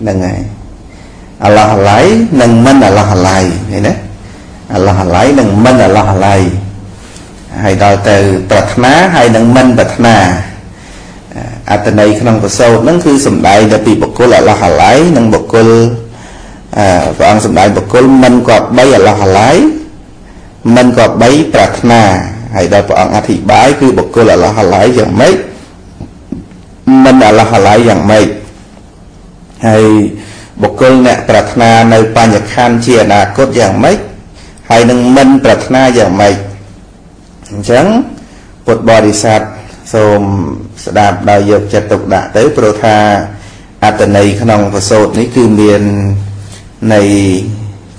ហ្នឹងហើយអាឡោះអាឡៃនិងមិនអាឡោះអាឡៃឃើញទេអាឡោះអាឡៃនិងមិនអាឡោះអាឡៃហើយដល់ទៅប្រាថ្នាហើយនឹងមិនប្រាថ្នាអត្តន័យក្នុងប្រសូតហ្នឹងគឺសំដែងទៅពីបុគ្គលអាឡោះអាឡៃនិងបុគ្គលអឺព្រះអង្គសំដែងបុគ្គលមិនក៏បីអាឡោះអាឡៃមិនក៏បីប្រាថ្នាហើយដល់ព្រះអង្គអធិប្បាយគឺបុគ្គលអាឡោះអាឡៃយ៉ាងម៉េចមិនអាឡោះអាឡៃយ៉ាងម៉េច ហើយបុគ្គលអ្នកប្រាថ្នានៅបញ្ញខណ្ឌជាអនាគតយ៉ាងម៉េចហើយនឹងមិនប្រាថ្នាយ៉ាងម៉េចអញ្ចឹងពុទ្ធបរិស័ទសូមស្ដាប់ដោយយកចិត្តទុកដាក់ទៅព្រោះថាអត្តន័យក្នុងប្រសូតនេះគឺមាននៃ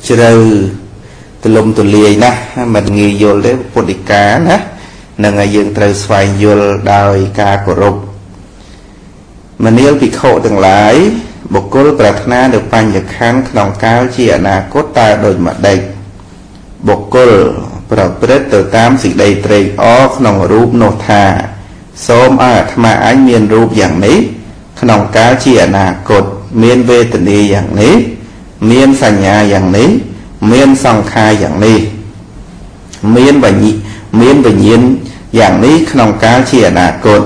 ជ្រៅទលំទលាយណាស់មិនងាយយល់ទេពុទ្ធិកាណានឹងឲ្យយើងត្រូវស្វែងយល់ដោយការគោរពមនាលភិក្ខុទាំងឡាយ បុគ្គលប្រាថ្នានៅបញ្ញខណ្ឌក្នុងកាលជាអនាគតតើដូចម្ដេចបុគ្គលប្រព្រឹត្តទៅតាមសេចក្តីត្រេកអរក្នុងរូបនោះថា សូមឲ្យអាត្មាអញមានរូបយ៉ាងនេះ ក្នុងកាលជាអនាគតមានវេទនាយ៉ាងនេះ មានសញ្ញាយ៉ាងនេះ មានសង្ខារយ៉ាងនេះមានវិញ្ញាមានវិញ្ញាណយ៉ាងនេះក្នុងកាលជាអនាគត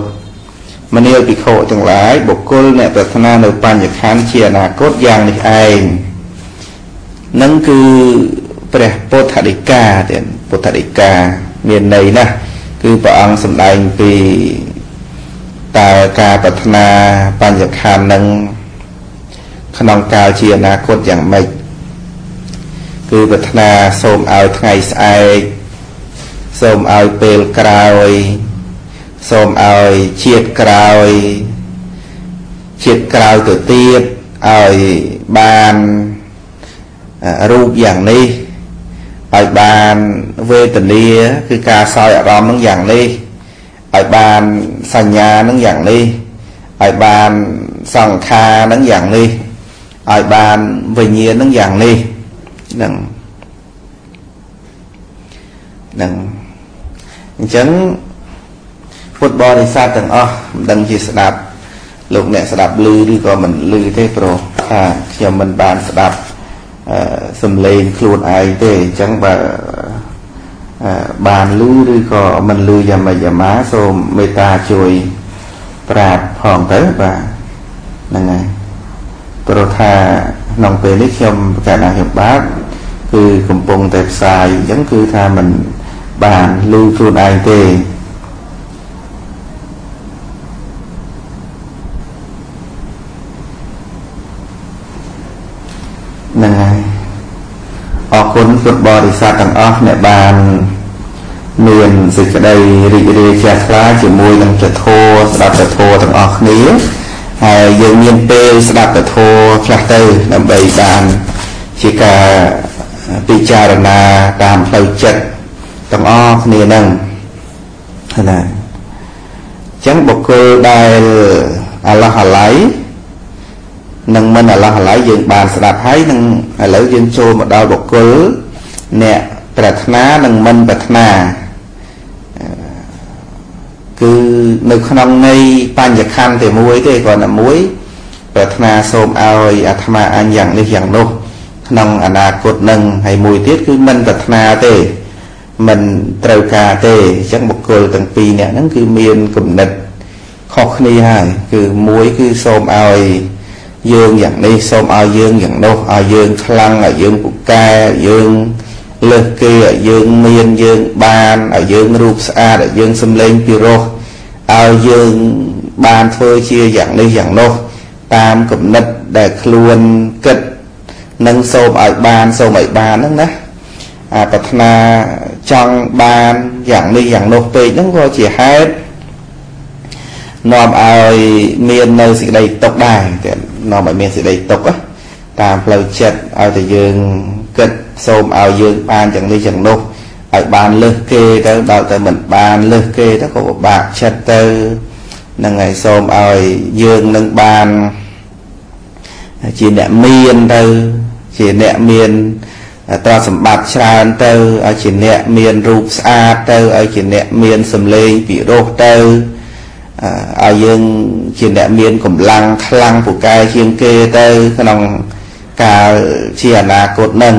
មនាលភិក្ខុទាំងឡាយបុគ្គលអ្នកប្រាថ្នានៅបញ្ញខណ្ឌជាអនាគតយ៉ាងនេះឯងនឹងគឺព្រះពុទ្ធដីកាទៀតពុទ្ធដីកាមានន័យណាស់គឺព្រះអង្គសម្ដែងពីតើការប្រាថ្នាបញ្ញខណ្ឌនឹងក្នុងកាលជាអនាគតយ៉ាងម៉េចគឺប្រាថ្នាសូមឲ្យថ្ងៃស្អែកសូមឲ្យពេលក្រោយ សូមឲ្យជាតិក្រោយជាតិក្រោយទៅទៀតឲ្យបានរូបយ៉ាងនេះឲ្យបានវេទនាគឺការសោយអារម្មណ៍នឹងយ៉ាងនេះឲ្យបានសញ្ញានឹងយ៉ាងនេះឲ្យបានសង្ខារនឹងយ៉ាងនេះឲ្យបានវិញ្ញាណនឹងយ៉ាងនេះនឹងនឹងអញ្ចឹង ពុទ្ធបរិស័ទទាំងអស់មិនដឹងជាស្ដាប់លោកអ្នកស្ដាប់ឮឬក៏មិនឮទេព្រោះថាខ្ញុំមិនបានស្ដាប់សំឡេងខ្លួនឯងទេអញ្ចឹងបើបានឮឬក៏មិនឮយ៉ាងម៉េចយ៉ាងម៉ាសូមមេត្តាជួយប្រាប់ផងទៅបាទហ្នឹងហើយព្រោះថាក្នុងពេលនេះខ្ញុំប្រកាសថាខ្ញុំបាទគឺកំពុងតែផ្សាយអញ្ចឹងគឺថាมันបានឮខ្លួនឯងទេហ្នឹងហើយ អរគុណពុទ្ធបរិស័ទទាំងអស់អ្នកបានមានសេចក្តីរីករាយជ្រះថ្លាជាមួយនឹងព្រះធម៌ស្ដាប់ព្រះធម៌ទាំងអស់គ្នាហើយយើងមានពេលស្ដាប់ព្រះធម៌ខ្លះទៅដើម្បីបានជាការពិចារណាតាមផ្លូវចិត្តទាំងអស់គ្នានឹងណាអញ្ចឹងបុគ្គលដែលអាឡោះអាឡៃ នឹងមិនអាឡោះអាឡៃយើងបានស្ដាប់ហើយនឹងឥឡូវយើងចូលមកដល់បុគ្គលអ្នកប្រាថ្នានិងមិនប្រាថ្នាគឺនៅក្នុងន័យបញ្ញខណ្ឌតែមួយទេគ្រាន់តែមួយប្រាថ្នាសូមឲ្យអាត្មាអញយ៉ាងនេះយ៉ាងនោះក្នុងអនាគតនឹងហើយមួយទៀតគឺមិនប្រាថ្នាទេមិនត្រូវការទេអញ្ចឹងបុគ្គលទាំងពីរនាក់ហ្នឹងគឺមានគំនិតខុសគ្នាហើយគឺមួយគឺសូមឲ្យ យើងយ៉ាងនេះសូមឲ្យយើងយ៉ាងនោះឲ្យយើងខ្លាំងឲ្យយើងពូកែឲ្យយើងលើសគេឲ្យយើងមានយើងបានឲ្យយើងរូបស្អាតឲ្យយើងសម្លេងពីរោះឲ្យយើងបានធ្វើជាយ៉ាងនេះយ៉ាងនោះតាមគំនិតដែលខ្លួនគិតនឹងសូមឲ្យបានសូមឲ្យបានហ្នឹងណាអាប្រាថ្នាចង់បានយ៉ាងនេះយ៉ាងនោះពេកហ្នឹងក៏ជាហេតុនាំឲ្យមាននៅសេចក្តីទុកដែរតែ នាំឲ្យមានសេចក្តីទុកតាមផ្លូវចិត្តឲ្យតែយើងគិតសូមឲ្យយើងបានយ៉ាងនេះយ៉ាងនោះឲ្យបានលើសគេទៅដល់តែមិនបានលើសគេទៅក៏ពិបាកចិត្តទៅនឹងហើយសូមឲ្យយើងនឹងបានជាអ្នកមានទៅជាអ្នកមានទ្រព្យសម្បត្តិច្រើនទៅឲ្យជាអ្នកមានរូបស្អាតទៅឲ្យជាអ្នកមានសម្លេងពិរោះទៅ ឲ្យយើងជាអ្នកមានកម្លាំងខ្លាំងពូកែជាងគេទៅក្នុងកាលជាអនាគតនឹង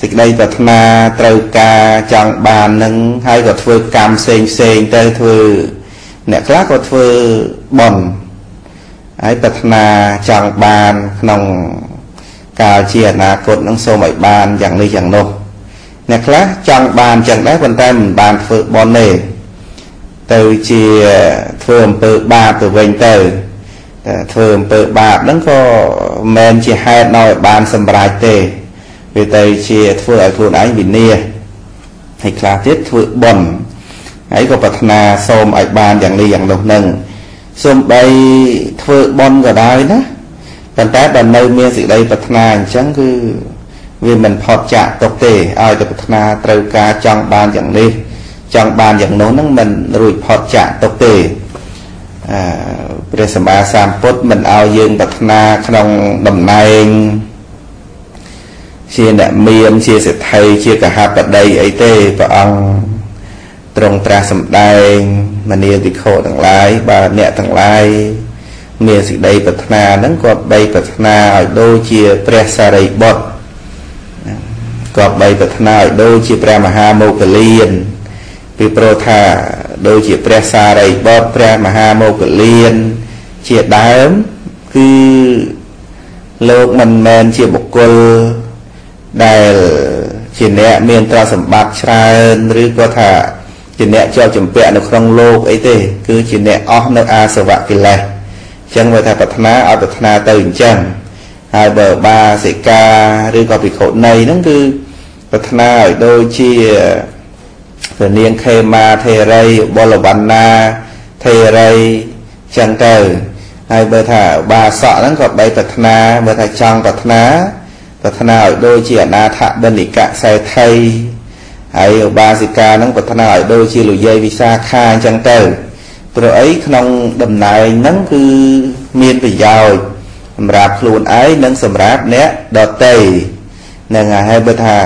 សេចក្តីប្រាថ្នាត្រូវការចង់បាននឹងហើយក៏ធ្វើកម្មផ្សេងផ្សេងទៅធ្វើអ្នកខ្លះក៏ធ្វើបន់ហើយប្រាថ្នាចង់បានក្នុងកាលជាអនាគតនឹងសូមឲ្យបានយ៉ាងនេះយ៉ាងនោះអ្នកខ្លះចង់បានចឹងដែរប៉ុន្តែមិនបានធ្វើបន់ទេ ទៅជាធ្វើអំពើបាបទៅវិញទៅតែធ្វើអំពើបាបហ្នឹងក៏មិនមែនជាហេតុដល់ឲ្យបានសម្រេចទេវាទៅជាធ្វើឲ្យខ្លួនឯងវិនាសហើយខ្លះទៀតធ្វើបន់ហើយក៏ប្រាថ្នាសូមឲ្យបានយ៉ាងនេះយ៉ាងនោះនឹងសូមបីធ្វើបន់ក៏ដោយណាប៉ុន្តែបើនៅមានសេចក្តីប្រាថ្នាអញ្ចឹងគឺវាមិនផុតចាកទុកទេឲ្យតែប្រាថ្នាត្រូវការចង់បានយ៉ាងនេះ ចង់បានយ៉ាងនោះនឹងមិនរួចផុតចាកទុកទេអឺព្រះសម្មាសម្ពុទ្ធមិនឲ្យយើងប្រាថ្នាក្នុងតំណែងជាអ្នកមានជាសិទ្ធិជាកហបតីអីទេព្រះអង្គទ្រង់ត្រាស់សម្ដែងមនីតិខោទាំងឡាយបើអ្នកទាំងឡាយមានសេចក្តីប្រាថ្នាហ្នឹងគាត់បីប្រាថ្នាឲ្យដូចជាព្រះសារីបុត្រគាត់បីប្រាថ្នាឲ្យដូចជាព្រះមហាមោគលាន ពីព្រោះថាដូចជាព្រះសារីបុត្រព្រះមហាមោគលានជាដើមគឺលោកមិនមែនជាបុគ្គលដែលជាអ្នកមានទ្រព្យសម្បត្តិច្រើនឬក៏ថាជាអ្នកជាប់ជំពាក់នៅក្នុងលោកអីទេ គឺជាអ្នកអស់នៅអាសវៈកិលេសអញ្ចឹងវាថាប្រាថ្នាឲ្យប្រាថ្នាទៅអញ្ចឹងហើយបើបាសិកាឬក៏ភិក្ខុនីហ្នឹងគឺប្រាថ្នាឲ្យដូចជា ព្រះនាងខេមាធេរីបលវណ្ណាធេរីចឹងទៅហើយបើថាបាសក់ហ្នឹងក៏បីប្រាថ្នាបើថាចង់ប្រាថ្នាប្រាថ្នាឲ្យដូចជាអនាថបិនិកៈសេដ្ឋីហើយឧបាសិកានឹងប្រាថ្នាឲ្យដូចជាលុយាយវិសាខាអញ្ចឹងទៅព្រោះអីក្នុងតំណែងហ្នឹងគឺមានប្រយោជន៍សម្រាប់ខ្លួនឯងនិងសម្រាប់អ្នកដទៃនឹងហើយបើថា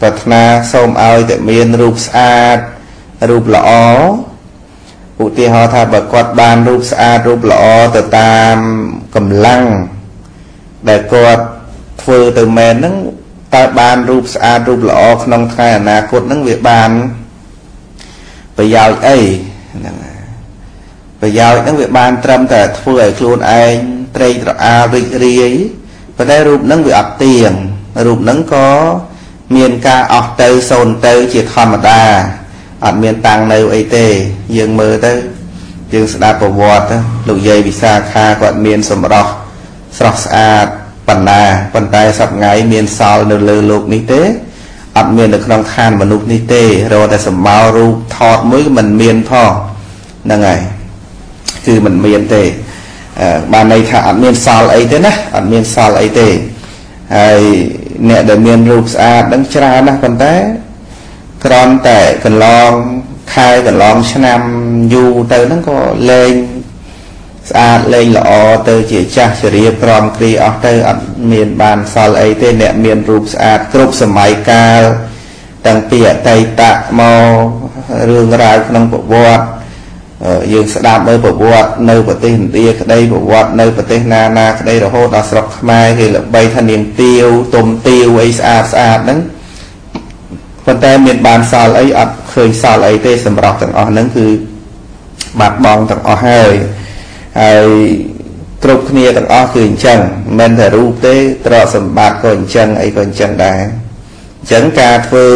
ប្រាថ្នាសូមឲ្យតែមានរូបស្អាតរូបល្អឧទាហរណ៍ថាបើគាត់បានរូបស្អាតរូបល្អទៅតាមកម្លាំងដែលគាត់ធ្វើទៅមែនហ្នឹងតើបានរូបស្អាតរូបល្អក្នុងថ្ងៃអនាគតហ្នឹងវាបានប្រយោជន៍អីហ្នឹងប្រយោជន៍ហ្នឹងវាបានត្រឹមតែធ្វើឲ្យខ្លួនឯងត្រេកត្រអាលរីករាយប៉ុន្តែរូបហ្នឹងវាអត់ទៀងរូបហ្នឹងក៏ មានការអស់ទៅសូន្យទៅជាធម្មតាអត់មានតាំងនៅអីទេ យើងមើលទៅយើងស្ដាប់ប្រវត្តិលោកយាយវិសាខាគាត់មានសម្រស់ស្រស់ស្អាតបណ្ណាប៉ុន្តែសប្ងៃមានសល់នៅលើលោកនេះទេអត់មាននៅក្នុងឋានមនុស្សនេះទេរកតែសម្បោរូបថតមួយមិនមានផងហ្នឹងហើយគឺមិនមានទេបានន័យថាអត់មានសល់អីទេណាអត់មានសល់អីទេហើយ អ្នកដែលមានរូបស្អាតហ្នឹងច្រើនណាស់ប៉ុន្តែក្រំតែកន្លងខែកន្លងឆ្នាំយូរទៅហ្នឹងក៏លែងស្អាតលែងល្អទៅជាចាស់ជរាក្រមគ្រីអស់ទៅអត់មានបានសល់អីទេអ្នកមានរូបស្អាតគ្រប់សម័យកាលតាំងពីអតីតមករឿងរ៉ាវក្នុងប្រវត្តិ យើងស្ដាប់នៅប្រវត្តិនៅប្រទេសឥណ្ឌាក្តីប្រវត្តិនៅប្រទេសណាណាក្តីរហូតដល់ស្រុកខ្មែរគេល្បីថានាងទាវទុំទាវអីស្អាតស្អាតហ្នឹងប៉ុន្តែមានបានសល់អីអត់ឃើញសល់អីទេសម្រាប់ទាំងអស់ហ្នឹងគឺបាត់បង់ទាំងអស់ហើយហើយគ្រប់គ្នាទាំងអស់គឺអញ្ចឹងមិនតែរូបទេទ្រព្យសម្បត្តិក៏អញ្ចឹងអីក៏អញ្ចឹងដែរអញ្ចឹងការធ្វើ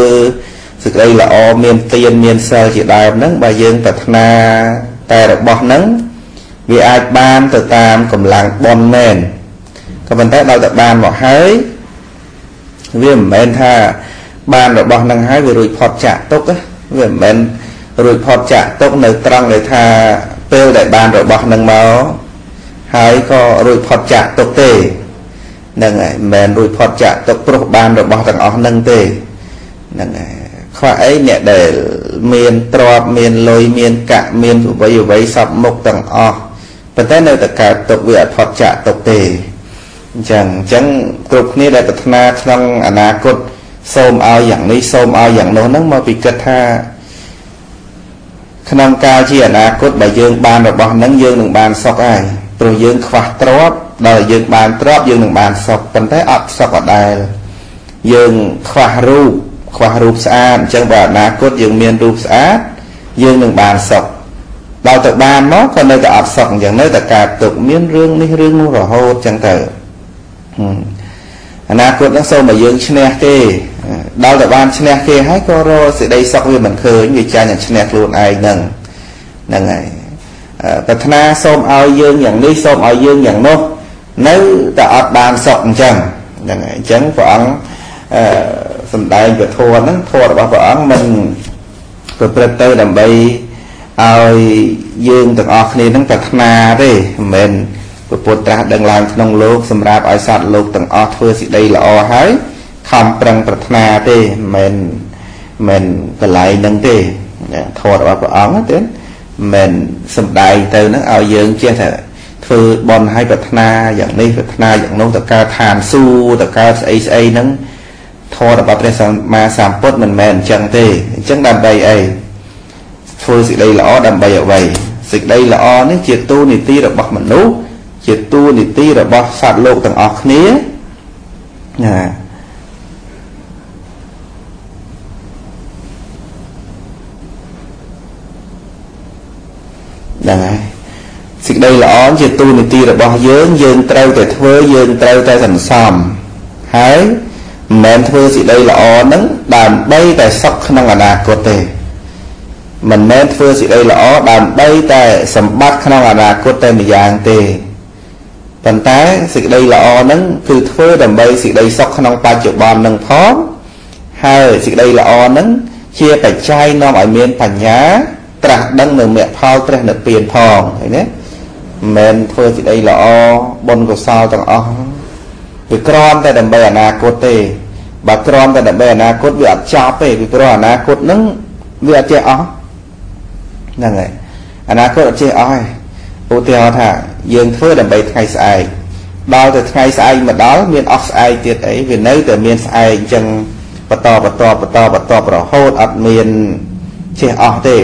សេចក្តីល្អមានទានមានសិលជាដើមហ្នឹងបើយើងប្រាថ្នាតែរបស់ហ្នឹងវាអាចបានទៅតាមកម្លាំងបុណ្យមែនក៏ប៉ុន្តែដល់តែបានមកហើយវាមិនមែនថាបានរបស់ហ្នឹងហើយវារួចផុតចាក់ទុកវាមិនមែនរួចផុតចាក់ទុកនៅត្រង់ដែលថាពេលដែលបានរបស់នឹងមកហើយក៏រួចផុតចាក់ទុកទេហ្នឹងហើយមិនមែនរួចផុតចាក់ទុកព្រោះបានរបស់ទាំងអស់ហ្នឹងទេហ្នឹងហើយ ខ្វះអីអ្នកដែលមានទ្រព្យមានលុយមានកាក់មានអ្វីអ្វីសពមុខទាំងអស់ប៉ុន្តែនៅតែកើតទុកវាអត់ផុតចាក់ទុកទេអញ្ចឹងអញ្ចឹងគ្រប់គ្នាដែលប្រាថ្នាក្នុងអនាគតសូមឲ្យយ៉ាងនេះសូមឲ្យយ៉ាងនោះហ្នឹងមកពីគិតថាក្នុងកាលជាអនាគតបើយើងបានរបស់ហ្នឹងយើងនឹងបានសុខហើយព្រោះយើងខ្វះទ្រព្យដល់យើងបានទ្រព្យយើងនឹងបានសុខប៉ុន្តែអត់សុខអដែលយើងខ្វះរូប ខ្វះរូបស្អាតអញ្ចឹងបើអនាគតយើងមានរូបស្អាតយើងនឹងបានសុខដល់ទៅបានមកក៏នៅតែអត់សុខអញ្ចឹងនៅតែកើតទុកមានរឿងនេះរឿងនោះរហូតអញ្ចឹងទៅអនាគតនឹងសូមឲ្យយើងឈ្នះទេដល់តែបានឈ្នះគេហើយក៏រកសេចក្តីសុខវាមិនឃើញវាចាញ់តែឈ្នះខ្លួនឯងហ្នឹងហ្នឹងហើយប្រាថ្នាសូមឲ្យយើងយ៉ាងនេះសូមឲ្យយើងយ៉ាងនោះនៅតែអត់បានសុខអញ្ចឹងហ្នឹងហើយអញ្ចឹងព្រះអង្គ សំដែងពធហ្នឹងធម៌របស់ព្រះអង្គមិនប្រព្រឹត្តទៅដើម្បីឲ្យយើងទាំងអស់គ្នាហ្នឹងប្រាថ្នាទេមិនមែនពុទ្ធត្រាស់ដឹងឡើងក្នុងលោកសម្រាប់ឲ្យសត្វលោកទាំងអស់ធ្វើសេចក្តីល្អហើយខំប្រឹងប្រាថ្នាទេមិនមែនកន្លែងហ្នឹងទេធម៌របស់ព្រះអង្គទេមិនសំដែងទៅហ្នឹងឲ្យយើងចេះតែធ្វើបន់ឲ្យប្រាថ្នាយ៉ាងនេះប្រាថ្នាយ៉ាងនោះទៅកើតឋានសួគ៌ទៅកើតស្អីស្អីហ្នឹង ធម៌របស់ព្រះសម្មាសម្ពុទ្ធមិនមែនអញ្ចឹងទេអញ្ចឹងដើម្បីអីធ្វើសេចក្តីល្អដើម្បីអ្វីសេចក្តីល្អនេះជាទូនីតិរបស់មនុស្សជាទូនីតិរបស់សត្វលោកទាំងអស់គ្នាណាហ្នឹងហើយសេចក្តីល្អជាទូនីតិរបស់យើងយើងត្រូវតែធ្វើយើងត្រូវតែសន្សំហើយ មិនមែនធ្វើសេចក្តីល្អហ្នឹងដើម្បីតែសុខក្នុងអនាគតទេមិនមែនធ្វើសេចក្តីល្អដើម្បីតែសម្បត្តិក្នុងអនាគតតែម្យ៉ាងទេប៉ុន្តែសេចក្តីល្អហ្នឹងគឺធ្វើដើម្បីសេចក្តីសុខក្នុងបច្ចុប្បន្ននឹងផងហើយសេចក្តីល្អហ្នឹងជាបច្ច័យនាំឲ្យមានបញ្ញាត្រាស់ដឹងនៅមគ្គផលព្រះនិព្វានផងឃើញទេមិនមែនធ្វើសេចក្តីល្អបុណ្យកុសលទាំងអស់ វាក្រំតែដើម្បីអនាគតទេបើក្រំតែដើម្បីអនាគតវាអត់ចប់ទេពីព្រោះអនាគតហ្នឹងវាអត់ចេះអស់ហ្នឹងហើយអនាគតអត់ចេះអស់ទេឧទាហរណ៍ថាយើងធ្វើដើម្បីថ្ងៃស្អែកដល់ទៅថ្ងៃស្អែកមកដល់មានអស់ស្អែកទៀតអីវានៅតែមានស្អែកអញ្ចឹងបន្តបន្តបន្តបន្តរហូតអត់មានចេះអស់ទេ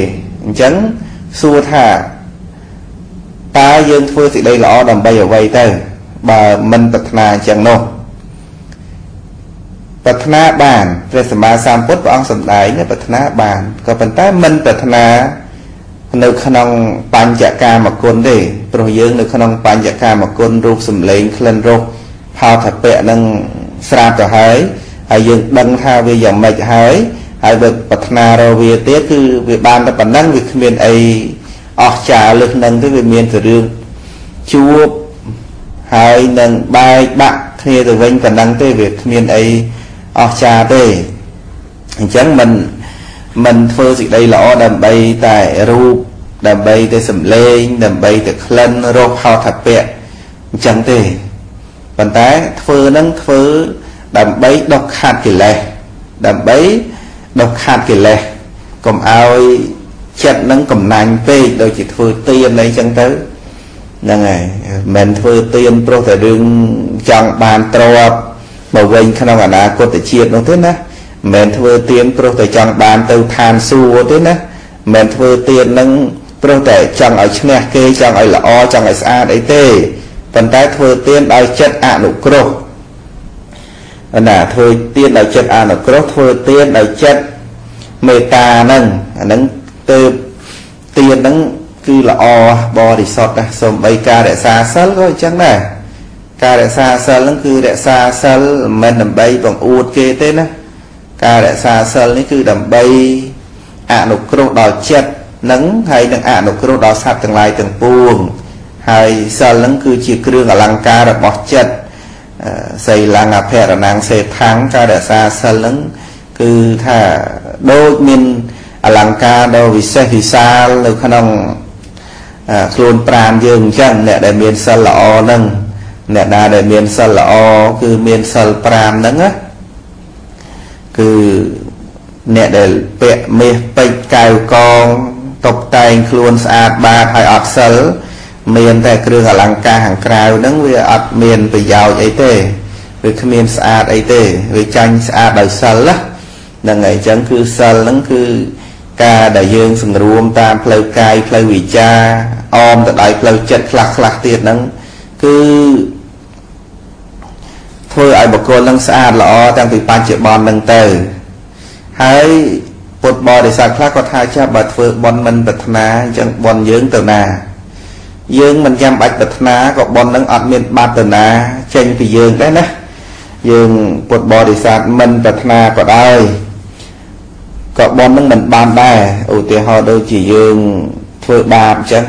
អញ្ចឹងសួរថាតើយើងធ្វើសេចក្តីល្អដើម្បីអ្វីទៅ បើមិនប្រាថ្នាអញ្ចឹងនោះប្រាថ្នាបានព្រះសម្មាសម្ពុទ្ធព្រះអង្គសម្ដែងប្រាថ្នាបានក៏ប៉ុន្តែមិនប្រាថ្នានៅក្នុងបញ្ចកាមគុណទេព្រោះយើងនៅក្នុងបញ្ចកាមគុណរូបសម្លេងក្លិនរសផលថពៈនឹងស្រាប់ទៅហើយហើយយើងដឹងថាវាយ៉ាងម៉េចហើយហើយបើប្រាថ្នារវាទៀតគឺវាបានតែប៉ុណ្ណឹងវាគ្មានអីអស្ចារ្យលើសនឹងទេវាមានតែរឿងជួប ហើយនឹងបែកបាក់គ្នាទៅវិញប៉ុណ្ណឹងទេវាគ្មានអីអស្ចារ្យទេអញ្ចឹងមិនមិនធ្វើសេចក្តីល្អដើម្បីតែរូបដើម្បីតែសម្លេង ដើម្បីតែក្លិនរសផលថាពៈអញ្ចឹងទេប៉ុន្តែធ្វើនឹងធ្វើដើម្បីដុសខាត់កិលេសដើម្បីដុសខាត់កិលេសកុំឲ្យចិត្តនឹងកំណាញ់ពេកដូចជាធ្វើទៀនអីចឹងទៅ ហ្នឹងហើយមិនធ្វើទៀនព្រោះតែរឿងចង់បានទ្រព្យមកវិញក្នុងអនាគតជាតិនោះទេណាមិនធ្វើទៀនព្រោះតែចង់បានទៅឋានសួគ៌ទេណាមិនធ្វើទៀននឹងព្រោះតែចង់ឲ្យឈ្នះគេចង់ឲ្យល្អចង់ឲ្យស្អាតអីទេប៉ុន្តែធ្វើទៀនដោយចិត្តអនុគ្រោះណាធ្វើទៀនដោយចិត្តអនុគ្រោះធ្វើទៀនដោយចិត្តមេត្តាហ្នឹងអាហ្នឹងទៅទៀនហ្នឹង គឺល្អបរិសុទ្ធណាសូម្បីការរក្សាសិលក៏អញ្ចឹងដែរការរក្សាសិលហ្នឹងគឺរក្សាសិលមិនដើម្បីបង្អួតគេទេណាការរក្សាសិលនេះគឺដើម្បីអនុគ្រោះដល់ចិត្តនឹងហើយនឹងអនុគ្រោះដល់សត្វទាំងឡាយទាំងពួងហើយសិលនឹងគឺជាគ្រឿងអលង្ការរបស់ចិត្តសីលង្អភរណាងសេថាំងការរក្សាសិលនឹងគឺថាដូចមានអលង្ការដ៏វិសេសវិសាលនៅក្នុង ខ្លួនប្រាណយើងអញ្ចឹងអ្នកដែលមានសិលល្អហ្នឹងអ្នកណាដែលមានសិលល្អគឺមានសិល5ហ្នឹងណាគឺអ្នកដែលពាក់មាសពេជ្រកែវកងតុបតែងខ្លួនស្អាតបាតហើយអត់សិលមានតែគ្រឿងអលង្ការខាងក្រៅហ្នឹងវាអត់មានប្រយោជន៍អីទេវាគ្មានស្អាតអីទេវាចាញ់ស្អាតដោយសិលណាហ្នឹងហើយអញ្ចឹងគឺសិលហ្នឹងគឺ ការដែលយើងសង្រួមតាមផ្លូវកាយផ្លូវវិចាអមទៅដោយផ្លូវចិត្តខ្លះខ្លះទៀតហ្នឹងគឺធ្វើឲ្យបុគ្គលនឹងស្អាតល្អតាំងពីបច្ចុប្បន្នហ្នឹងទៅហើយពុទ្ធបរិស័ទខ្លះក៏ថាចាបើធ្វើបន់មិនប្រាថ្នាអញ្ចឹងបន់យើងទៅណា យើងមិនចាំបាច់ប្រាថ្នាក៏បន់នឹងអត់មានបាត់ទៅណាចេញពីយើងដែរណាយើងពុទ្ធបរិស័ទមិនប្រាថ្នាក៏ដោយ ក៏បន់នឹងមិនបានដែរឧទាហរណ៍ដូចជាយើងធ្វើបាបអញ្ចឹង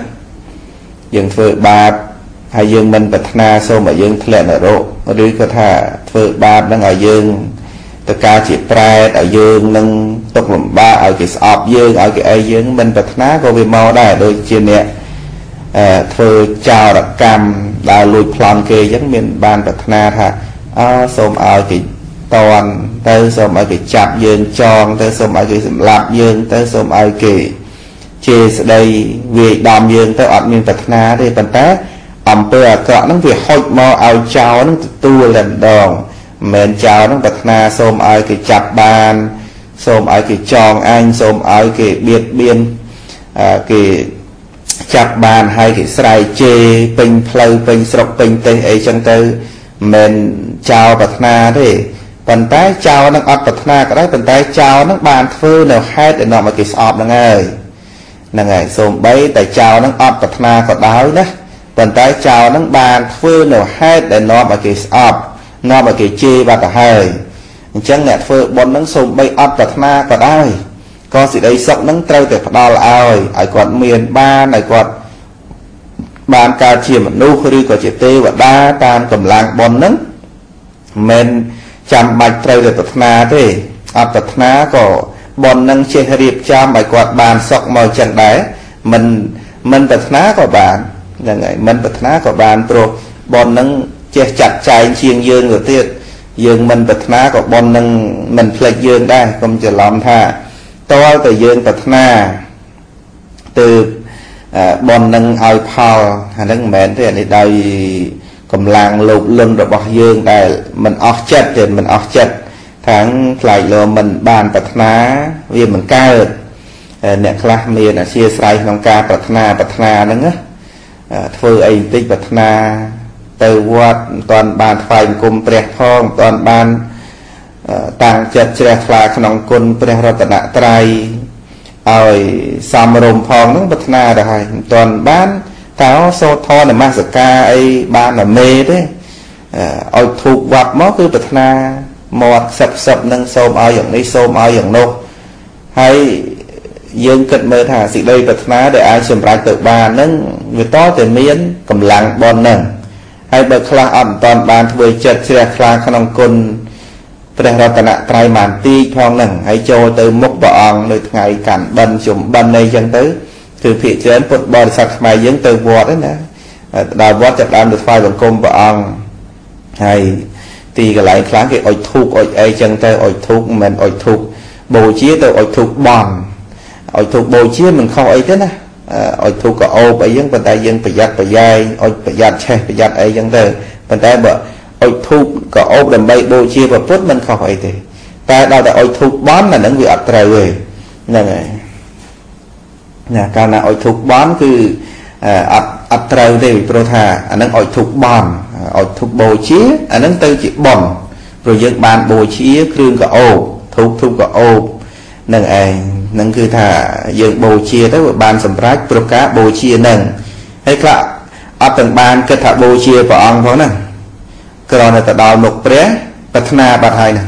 យើងធ្វើបាបហើយយើងមិនប្រាថ្នាសូមឲ្យយើងធ្លាក់នរកឬក៏ថាធ្វើបាបនឹងឲ្យយើងទៅការជាប្រែតឲ្យយើងនឹងទុកលំបាកឲ្យគេស្អប់យើងឲ្យគេអីយើងមិនប្រាថ្នាក៏វាមកដែរដូចជាអ្នកអឺធ្វើចោរកម្មដើរលួចប្លន់គេអញ្ចឹងមានបានប្រាថ្នាថាអើសូមឲ្យគេតន់ ទៅសូមឲ្យគេចាប់យើងចង ទៅសូមឲ្យគេសម្លាប់យើង ទៅសូមឲ្យគេជេរស្ដីវាយដំយើងទៅអត់មានប្រាថ្នាទេប៉ុន្តែអំពើអាក្រក់ហ្នឹងវាហុចមកឲ្យចោលហ្នឹងទទួលតែម្ដងមិនមែនចោលហ្នឹងប្រាថ្នាសូមឲ្យគេចាប់បាន សូមឲ្យគេចងអញសូមឲ្យគេបៀតបៀនគេចាប់បានហើយគេស្រែកជេរពេញផ្លូវពេញស្រុកពេញទេសអីចឹងទៅមិនចោលប្រាថ្នាទេ ប៉ុន្តែចោលនឹងអត់ប្រាថ្នាក៏ដោយប៉ុន្តែចោលនឹងបានធ្វើនៅហេតុដែលនាំឲ្យគេស្អប់ហ្នឹងហើយហ្នឹងហើយសូម្បីតែចោលនឹងអត់ប្រាថ្នាក៏ដោយណាប៉ុន្តែចោលនឹងបានធ្វើនៅហេតុដែលនាំឲ្យគេស្អប់នាំឲ្យគេជេរបាត់ទៅហើយអញ្ចឹងអ្នកធ្វើបុណ្យនឹងសូម្បីអត់ប្រាថ្នាក៏ដោយក៏សេចក្តីសុខនឹងត្រូវតែផ្ដល់ឲ្យឲ្យគាត់មានបានឲ្យគាត់បានកើតជាមនុស្សឬក៏ជាទេវតាតាមកម្លាំងបុណ្យនឹងមិន ចាំបាច់ត្រូវតែប្រាថ្នាទេអត់ប្រាថ្នាក៏បុណ្យនឹងចេះរៀបចំឲ្យគាត់បានសុខមកចឹងដែរមិនមិនប្រាថ្នាក៏បានហ្នឹងហើយមិនប្រាថ្នាក៏បានព្រោះបុណ្យនឹងចេះចាត់ចែងជាងយើងទៅទៀតយើងមិនប្រាថ្នាក៏បុណ្យនឹងមិនផ្លេចយើងដែរកុំច្រឡំថាតើតែយើងប្រាថ្នាទើបបុណ្យនឹងឲ្យផលអាហ្នឹងមិនមែនទេអានេះដោយ កម្លាំងលោភលន់របស់យើងដែលមិនអស់ចិត្តទេមិនអស់ចិត្តខាងផ្លាយលោមិនបានប្រាថ្នាវាមិនកើតអ្នកខ្លះមានអធិស្ឋានក្នុងការប្រាថ្នាប្រាថ្នាហ្នឹងណាធ្វើអីបន្តិចប្រាថ្នាទៅវត្តមិនទាន់បានថ្វាយបង្គំព្រះផងមិនទាន់បានតាំងចិត្តជ្រះថ្លាក្នុងគុណព្រះរតនត្រ័យឲ្យសំរុំផងហ្នឹងប្រាថ្នាទៅហើយមិនទាន់បាន តើសូត្រធម៌នមស្ការអីបានតែមេទេឲ្យធូបវត្តមកគឺប្រាថ្នាមាត់ខ្សឹបខ្សឹបនឹងសូមឲ្យយ៉ាងនេះសូមឲ្យយ៉ាងនោះហើយយើងគិតមើលថាសេចក្តីប្រាថ្នាដែលអាចសម្រេចទៅបានហ្នឹងវាតតែមានកម្លាំងបនហ្នឹងហើយបើខ្លះអត់តាន់បានធ្វើចិត្តជ្រះថ្លាក្នុងគុណព្រះរតនត្រ័យបានទីផងហ្នឹងហើយចូលទៅមុខព្រះអង្គនៅថ្ងៃកាន់បិណ្ឌជុំបិណ្ឌអីចឹងទៅ គឺភាកច្រើនពុទ្ធបរិស័ទខ្មែរយើងទៅវត្តណាដល់វត្តចាប់ដើមទៅថ្វាយបង្គំព្រះអង្គហើយទីកន្លែងខ្លះគេអុជធូបអុជអីចឹងទៅអុជធូបមិនមែនអុជធូបបូជាទៅអុជធូបបន់អុជធូបបូជាមិនខុសអីទេណាអុជធូបក៏អូបអីចឹងប៉ុន្តែយើងប្រយ័ត្នប្រយែងអុជប្រយ័ត្នឆេះប្រយ័ត្នអីចឹងទៅប៉ុន្តែបើអុជធូបក៏អូបដើម្បីបូជាព្រះពុទ្ធមិនខុសអីទេតែដល់តែអុជធូបបន់អាហ្នឹងវាអត់ត្រូវទេហ្នឹងហើយ ណាកាលណាអុជធូបបន់គឺអត់អត់ត្រូវទេព្រោះថាអានឹងអុជធូបបន់អុជធូបបូជាអានឹងទៅជាបន់ព្រោះយើងបានបូជាគ្រឿងកោបធូបធូបកោបនឹងឯងនឹងគឺថាយើងបូជាទៅបានសម្រេចប្រការបូជានឹងហើយខ្លះអត់ទាំងបានគិតថាបូជាព្រះអង្គផងណាគ្រាន់តែទៅដល់មុខព្រះប្រាថ្នាបាត់ហើយណា